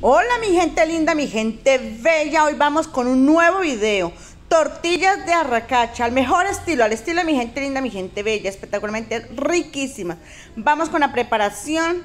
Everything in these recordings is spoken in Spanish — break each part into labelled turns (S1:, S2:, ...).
S1: Hola mi gente linda, mi gente bella, hoy vamos con un nuevo video. Tortillas de arracacha, al mejor estilo, al estilo de mi gente linda, mi gente bella, espectacularmente riquísima. Vamos con la preparación.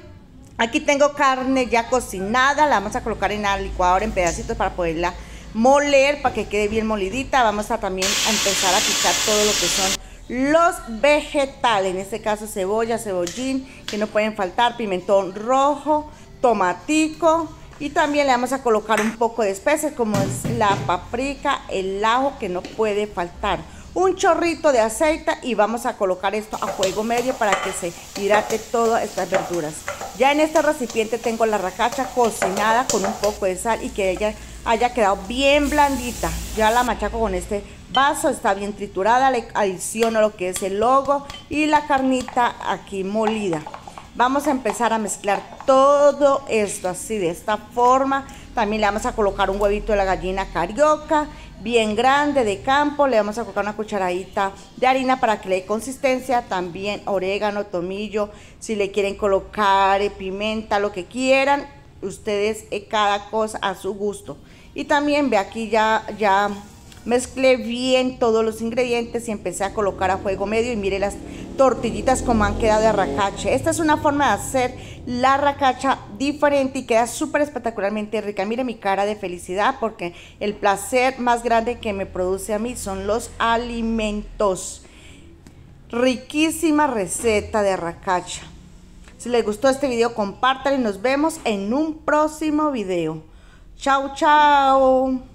S1: Aquí tengo carne ya cocinada, la vamos a colocar en la en pedacitos para poderla moler, para que quede bien molidita. Vamos a también a empezar a picar todo lo que son los vegetales, en este caso cebolla, cebollín, que no pueden faltar, pimentón rojo, tomatico, y también le vamos a colocar un poco de especies como es la paprika, el ajo que no puede faltar. Un chorrito de aceite y vamos a colocar esto a fuego medio para que se hidrate todas estas verduras. Ya en este recipiente tengo la racacha cocinada con un poco de sal y que ella haya quedado bien blandita. Ya la machaco con este vaso, está bien triturada, le adiciono lo que es el logo y la carnita aquí molida. Vamos a empezar a mezclar todo esto así de esta forma. También le vamos a colocar un huevito de la gallina carioca, bien grande de campo. Le vamos a colocar una cucharadita de harina para que le dé consistencia. También orégano, tomillo, si le quieren colocar eh, pimienta, lo que quieran. Ustedes eh, cada cosa a su gusto. Y también ve aquí ya, ya mezclé bien todos los ingredientes y empecé a colocar a fuego medio y mire las tortillitas como han quedado de arracache. Esta es una forma de hacer la racacha diferente y queda súper espectacularmente rica. Mire mi cara de felicidad porque el placer más grande que me produce a mí son los alimentos. Riquísima receta de arracacha. Si les gustó este video, compártanlo y nos vemos en un próximo video. Chao, chao.